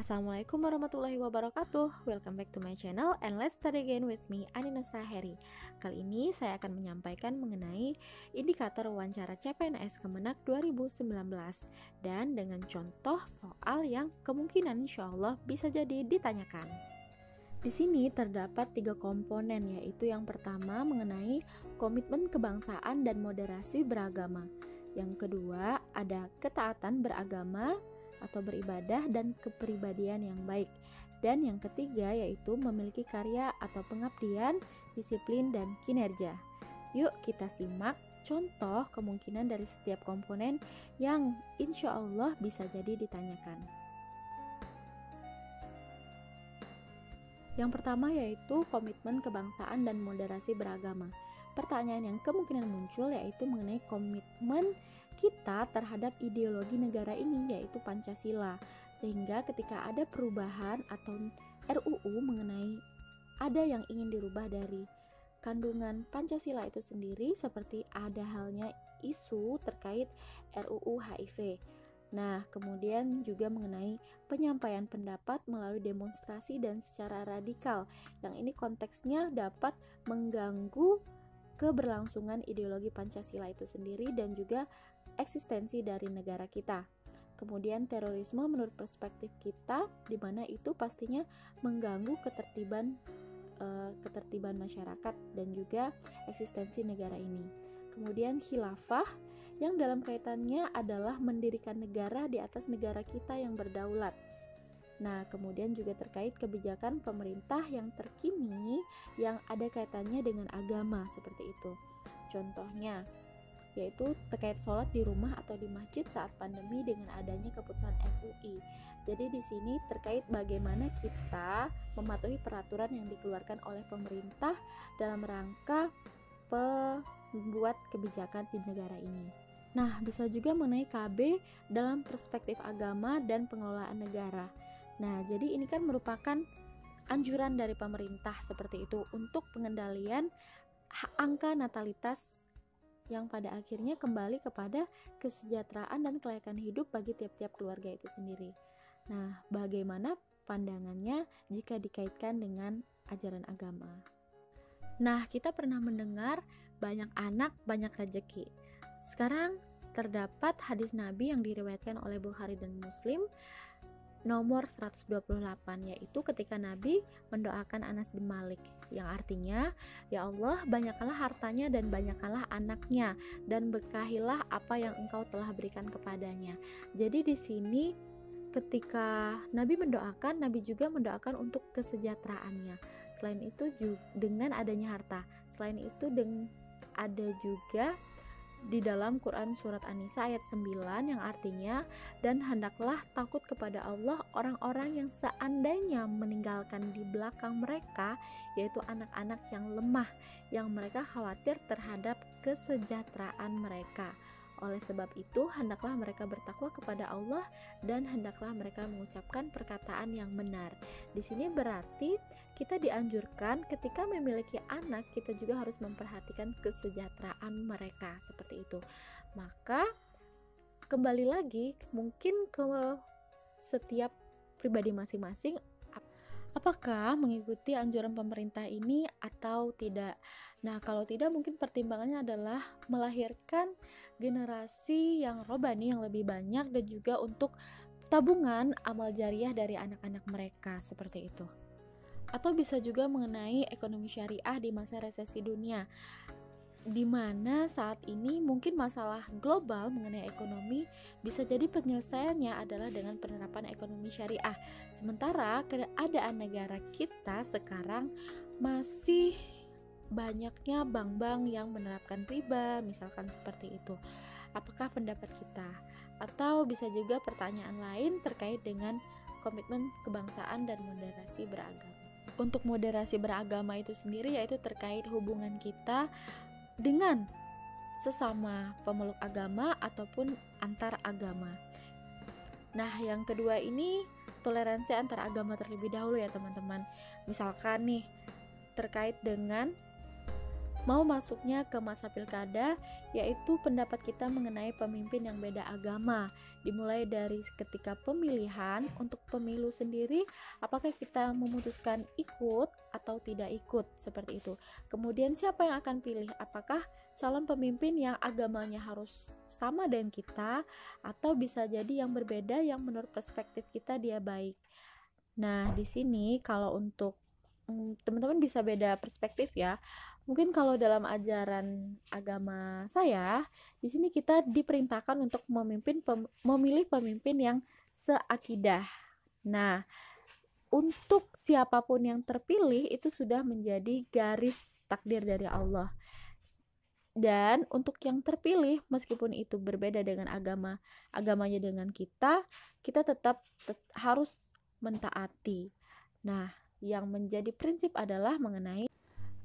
Assalamualaikum warahmatullahi wabarakatuh. Welcome back to my channel and let's start again with me Anina Saheri. Kali ini saya akan menyampaikan mengenai indikator wawancara CPNS Kemenak 2019 Dan dengan contoh soal yang kemungkinan insya Allah bisa jadi ditanyakan. Di sini terdapat tiga komponen yaitu yang pertama mengenai komitmen kebangsaan dan moderasi beragama. Yang kedua ada ketaatan beragama atau beribadah dan kepribadian yang baik. Dan yang ketiga yaitu memiliki karya atau pengabdian, disiplin, dan kinerja. Yuk kita simak contoh kemungkinan dari setiap komponen yang insya Allah bisa jadi ditanyakan. Yang pertama yaitu komitmen kebangsaan dan moderasi beragama. Pertanyaan yang kemungkinan muncul yaitu mengenai komitmen kita terhadap ideologi negara ini yaitu Pancasila. Sehingga ketika ada perubahan atau RUU mengenai ada yang ingin dirubah dari kandungan Pancasila itu sendiri seperti ada halnya isu terkait RUU HIV. Nah, kemudian juga mengenai penyampaian pendapat melalui demonstrasi dan secara radikal, yang ini konteksnya dapat mengganggu keberlangsungan ideologi Pancasila itu sendiri dan juga eksistensi dari negara kita. Kemudian terorisme menurut perspektif kita di mana itu pastinya mengganggu ketertiban e, ketertiban masyarakat dan juga eksistensi negara ini. Kemudian khilafah yang dalam kaitannya adalah mendirikan negara di atas negara kita yang berdaulat. Nah, kemudian juga terkait kebijakan pemerintah yang terkini yang ada kaitannya dengan agama seperti itu. Contohnya, yaitu terkait sholat di rumah atau di masjid saat pandemi dengan adanya keputusan MUI. Jadi di sini terkait bagaimana kita mematuhi peraturan yang dikeluarkan oleh pemerintah dalam rangka membuat kebijakan di negara ini. Nah, bisa juga mengenai KB dalam perspektif agama dan pengelolaan negara. Nah, jadi ini kan merupakan anjuran dari pemerintah seperti itu untuk pengendalian angka natalitas yang pada akhirnya kembali kepada kesejahteraan dan kelayakan hidup bagi tiap-tiap keluarga itu sendiri. Nah, bagaimana pandangannya jika dikaitkan dengan ajaran agama? Nah, kita pernah mendengar banyak anak, banyak rezeki. Sekarang terdapat hadis Nabi yang diriwayatkan oleh Bukhari dan Muslim nomor 128 yaitu ketika Nabi mendoakan Anas bin Malik yang artinya ya Allah banyaklah hartanya dan banyaklah anaknya dan berkahilah apa yang engkau telah berikan kepadanya. Jadi di sini ketika Nabi mendoakan Nabi juga mendoakan untuk kesejahteraannya. Selain itu juga dengan adanya harta. Selain itu dengan ada juga di dalam Quran surat An-Nisa ayat 9 yang artinya dan hendaklah takut kepada Allah orang-orang yang seandainya meninggalkan di belakang mereka yaitu anak-anak yang lemah yang mereka khawatir terhadap kesejahteraan mereka. Oleh sebab itu, hendaklah mereka bertakwa kepada Allah dan hendaklah mereka mengucapkan perkataan yang benar. Di sini berarti kita dianjurkan ketika memiliki anak, kita juga harus memperhatikan kesejahteraan mereka seperti itu. Maka kembali lagi mungkin ke setiap pribadi masing-masing apakah mengikuti anjuran pemerintah ini atau tidak. Nah, kalau tidak mungkin pertimbangannya adalah melahirkan generasi yang robani yang lebih banyak dan juga untuk tabungan amal jariah dari anak-anak mereka seperti itu. Atau bisa juga mengenai ekonomi syariah di masa resesi dunia di mana saat ini mungkin masalah global mengenai ekonomi bisa jadi penyelesaiannya adalah dengan penerapan ekonomi syariah. Sementara keadaan negara kita sekarang masih banyaknya bank-bank yang menerapkan riba, misalkan seperti itu. Apakah pendapat kita? Atau bisa juga pertanyaan lain terkait dengan komitmen kebangsaan dan moderasi beragama. Untuk moderasi beragama itu sendiri yaitu terkait hubungan kita dengan sesama pemeluk agama ataupun antar agama. Nah, yang kedua ini toleransi antar agama terlebih dahulu ya, teman-teman. Misalkan nih terkait dengan mau masuknya ke masa pilkada, yaitu pendapat kita mengenai pemimpin yang beda agama. Dimulai dari ketika pemilihan untuk pemilu sendiri, apakah kita memutuskan ikut atau tidak ikut seperti itu. Kemudian siapa yang akan pilih? Apakah calon pemimpin yang agamanya harus sama dengan kita atau bisa jadi yang berbeda yang menurut perspektif kita dia baik. Nah, di sini kalau untuk mm, teman-teman bisa beda perspektif ya Mungkin kalau dalam ajaran agama saya, di sini kita diperintahkan untuk memimpin pem, memilih pemimpin yang seakidah. Nah, untuk siapa pun yang terpilih itu sudah menjadi garis takdir dari Allah. Dan untuk yang terpilih meskipun itu berbeda dengan agama, agamanya dengan kita, kita tetap tet harus mentaati. Nah, yang menjadi prinsip adalah mengenai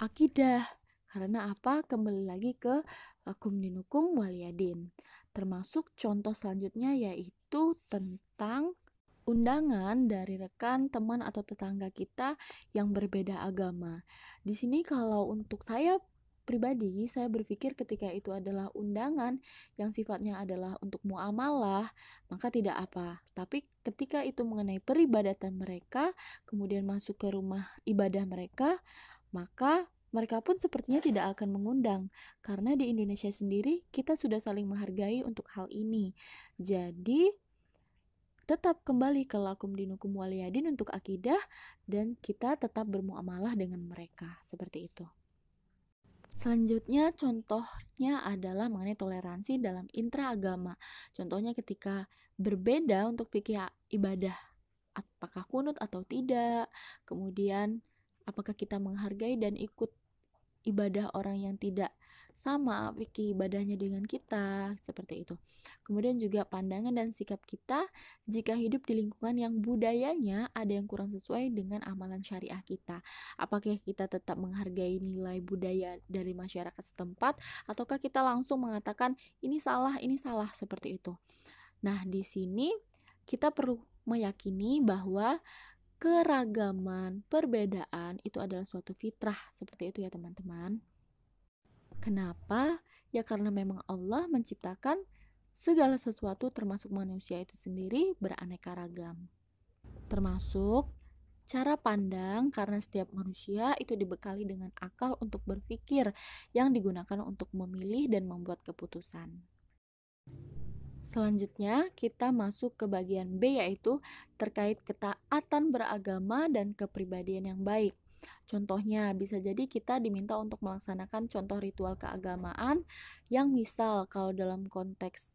akidah. Karena apa? Kembali lagi ke lakum dinukum waliyadin. Termasuk contoh selanjutnya yaitu tentang undangan dari rekan, teman atau tetangga kita yang berbeda agama. Di sini kalau untuk saya pribadi, saya berpikir ketika itu adalah undangan yang sifatnya adalah untuk muamalah, maka tidak apa. Tapi ketika itu mengenai peribadatan mereka, kemudian masuk ke rumah ibadah mereka, maka mereka pun sepertinya tidak akan mengundang karena di Indonesia sendiri kita sudah saling menghargai untuk hal ini. Jadi tetap kembali ke lakum dinukum waliyadin untuk akidah dan kita tetap bermuamalah dengan mereka seperti itu. Selanjutnya contohnya adalah mengenai toleransi dalam intraagama. Contohnya ketika berbeda untuk fikih ibadah apakah kunut atau tidak, kemudian apakah kita menghargai dan ikut ibadah orang yang tidak sama fikih ibadahnya dengan kita seperti itu. Kemudian juga pandangan dan sikap kita jika hidup di lingkungan yang budayanya ada yang kurang sesuai dengan amalan syariah kita. Apakah kita tetap menghargai nilai budaya dari masyarakat setempat ataukah kita langsung mengatakan ini salah, ini salah seperti itu. Nah, di sini kita perlu meyakini bahwa keragaman, perbedaan itu adalah suatu fitrah seperti itu ya teman-teman. Kenapa? Ya karena memang Allah menciptakan segala sesuatu termasuk manusia itu sendiri beraneka ragam. Termasuk cara pandang karena setiap manusia itu dibekali dengan akal untuk berpikir yang digunakan untuk memilih dan membuat keputusan. Selanjutnya, kita masuk ke bagian B yaitu terkait ketaatan beragama dan kepribadian yang baik. Contohnya, bisa jadi kita diminta untuk melaksanakan contoh ritual keagamaan yang misal kalau dalam konteks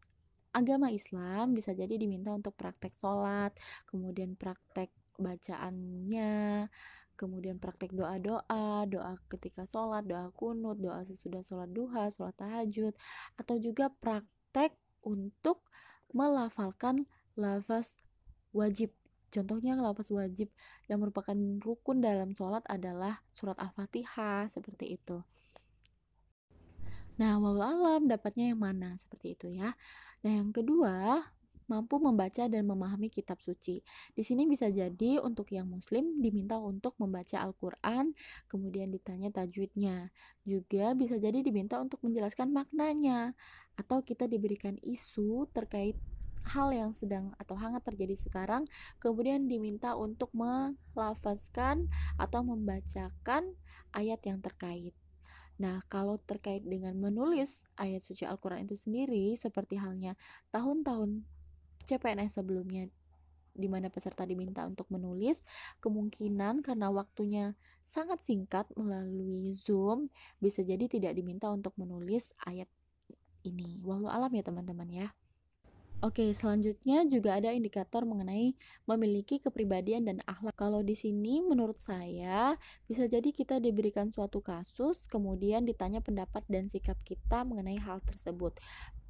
agama Islam bisa jadi diminta untuk praktek sholat, kemudian praktek bacaannya, kemudian praktek doa-doa, doa ketika sholat, doa kunut, doa sesudah sholat duha, sholat tahajud, atau juga praktek untuk melafalkan lafaz wajib. Contohnya lafaz wajib yang merupakan rukun dalam sholat adalah surat Al-Fatihah seperti itu. Nah, walau alam dapatnya yang mana seperti itu ya. Nah, yang kedua, mampu membaca dan memahami kitab suci. Di sini bisa jadi untuk yang muslim diminta untuk membaca Al-Qur'an, kemudian ditanya tajwidnya. Juga bisa jadi diminta untuk menjelaskan maknanya atau kita diberikan isu terkait hal yang sedang atau hangat terjadi sekarang, kemudian diminta untuk melafazkan atau membacakan ayat yang terkait. Nah, kalau terkait dengan menulis ayat suci Al-Quran itu sendiri, seperti halnya tahun-tahun CPNS sebelumnya di mana peserta diminta untuk menulis, kemungkinan karena waktunya sangat singkat melalui Zoom, bisa jadi tidak diminta untuk menulis ayat ini. Walau alam ya teman-teman ya. Oke, selanjutnya juga ada indikator mengenai memiliki kepribadian dan akhlak. Kalau di sini menurut saya bisa jadi kita diberikan suatu kasus kemudian ditanya pendapat dan sikap kita mengenai hal tersebut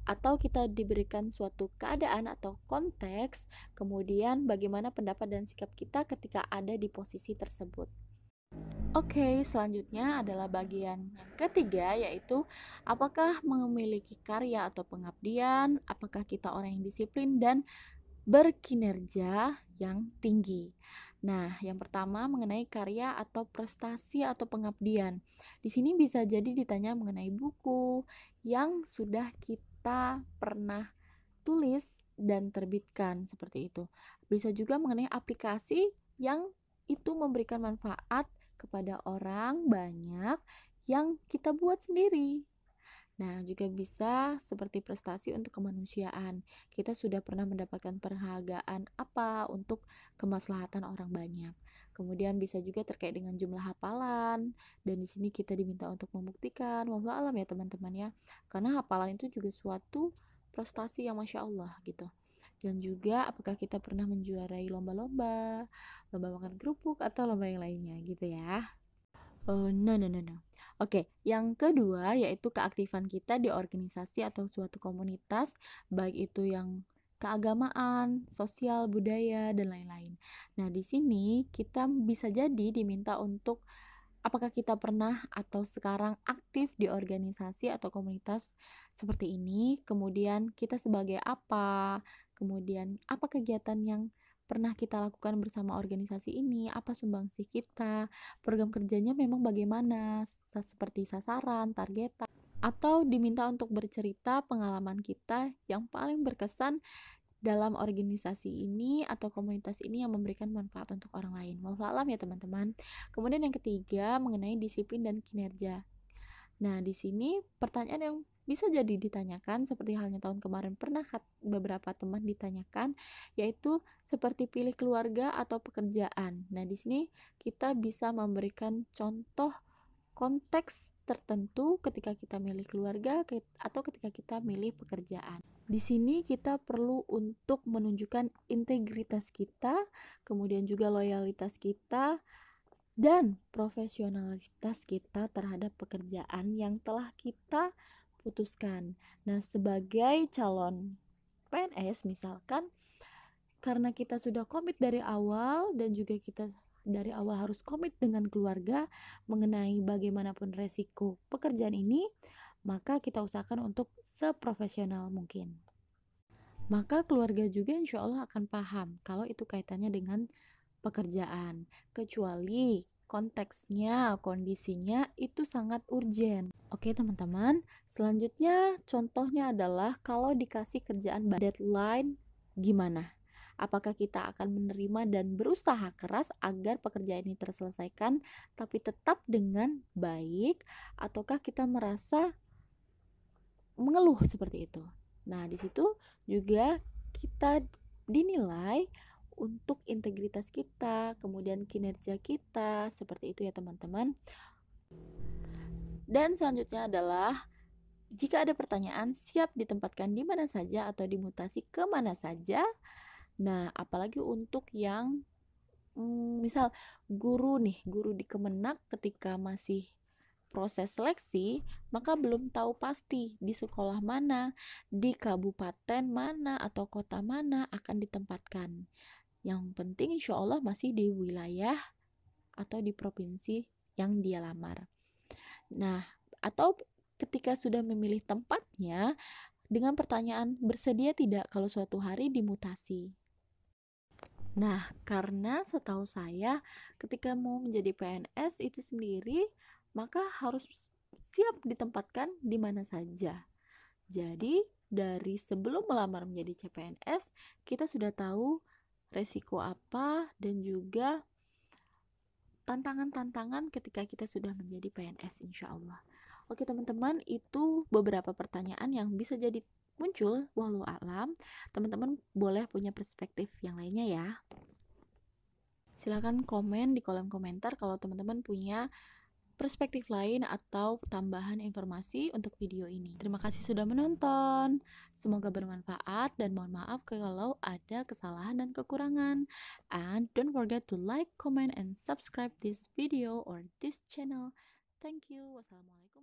atau kita diberikan suatu keadaan atau konteks, kemudian bagaimana pendapat dan sikap kita ketika ada di posisi tersebut. Oke, selanjutnya adalah bagian yang ketiga yaitu apakah memiliki karya atau pengabdian, apakah kita orang yang disiplin dan berkinerja yang tinggi. Nah, yang pertama mengenai karya atau prestasi atau pengabdian. Di sini bisa jadi ditanya mengenai buku yang sudah kita pernah tulis dan terbitkan seperti itu. Bisa juga mengenai aplikasi yang itu memberikan manfaat kepada orang banyak yang kita buat sendiri. Nah, juga bisa seperti prestasi untuk kemanusiaan. Kita sudah pernah mendapatkan penghargaan apa untuk kemaslahatan orang banyak. Kemudian bisa juga terkait dengan jumlah hafalan dan di sini kita diminta untuk membuktikan wallahu alam ya teman-teman ya. Karena hafalan itu juga suatu prestasi yang masya Allah gitu. Dan juga apakah kita pernah menjuarai lomba-lomba, lomba makan kerupuk atau lomba yang lainnya gitu ya. Oh, no no no no. Oke, yang kedua yaitu keaktifan kita di organisasi atau suatu komunitas, baik itu yang keagamaan, sosial, budaya, dan lain-lain. Nah, di sini kita bisa jadi diminta untuk apakah kita pernah atau sekarang aktif di organisasi atau komunitas seperti ini, kemudian kita sebagai apa, kemudian apa kegiatan yang pernah kita lakukan bersama organisasi ini, apa sumbangsih kita, program kerjanya memang bagaimana, seperti sasaran, targetan, atau diminta untuk bercerita pengalaman kita yang paling berkesan dalam organisasi ini atau komunitas ini yang memberikan manfaat untuk orang lain. Wallahu ya teman-teman. Kemudian yang ketiga mengenai disiplin dan kinerja. Nah, di sini pertanyaan yang bisa jadi ditanyakan seperti halnya tahun kemarin pernah beberapa teman ditanyakan yaitu seperti pilih keluarga atau pekerjaan. Nah, di sini kita bisa memberikan contoh konteks tertentu ketika kita milih keluarga atau ketika kita milih pekerjaan. Di sini kita perlu untuk menunjukkan integritas kita, kemudian juga loyalitas kita dan profesionalitas kita terhadap pekerjaan yang telah kita putuskan. Nah, sebagai calon PNS misalkan karena kita sudah komit dari awal dan juga kita dari awal harus komit dengan keluarga mengenai bagaimanapun resiko pekerjaan ini, maka kita usahakan untuk seprofesional mungkin. Maka keluarga juga insya Allah akan paham kalau itu kaitannya dengan pekerjaan, kecuali konteksnya, kondisinya itu sangat urgent. Oke teman-teman, selanjutnya contohnya adalah kalau dikasih kerjaan deadline gimana? Apakah kita akan menerima dan berusaha keras agar pekerjaan ini terselesaikan tapi tetap dengan baik ataukah kita merasa mengeluh seperti itu? Nah, di situ juga kita dinilai untuk integritas kita, kemudian kinerja kita, seperti itu ya teman-teman. Dan selanjutnya adalah jika ada pertanyaan, siap ditempatkan di mana saja atau dimutasi ke mana saja. Nah, apalagi untuk yang hmm, misal guru nih, guru di Kemenak ketika masih proses seleksi, maka belum tahu pasti di sekolah mana, di kabupaten mana atau kota mana akan ditempatkan. Yang penting insya Allah masih di wilayah atau di provinsi yang dia lamar. Nah, atau ketika sudah memilih tempatnya dengan pertanyaan bersedia tidak kalau suatu hari dimutasi. Nah, karena setahu saya ketika mau menjadi PNS itu sendiri maka harus siap ditempatkan di mana saja. Jadi, dari sebelum melamar menjadi CPNS, kita sudah tahu resiko apa dan juga tantangan-tantangan ketika kita sudah menjadi PNS insya Allah. Oke teman-teman, itu beberapa pertanyaan yang bisa jadi muncul walau alam. Teman-teman boleh punya perspektif yang lainnya ya. Silahkan komen di kolom komentar kalau teman-teman punya perspektif lain atau tambahan informasi untuk video ini. Terima kasih sudah menonton. Semoga bermanfaat dan mohon maaf kalau ada kesalahan dan kekurangan. And don't forget to like, comment, and subscribe this video or this channel. Thank you. Wassalamualaikum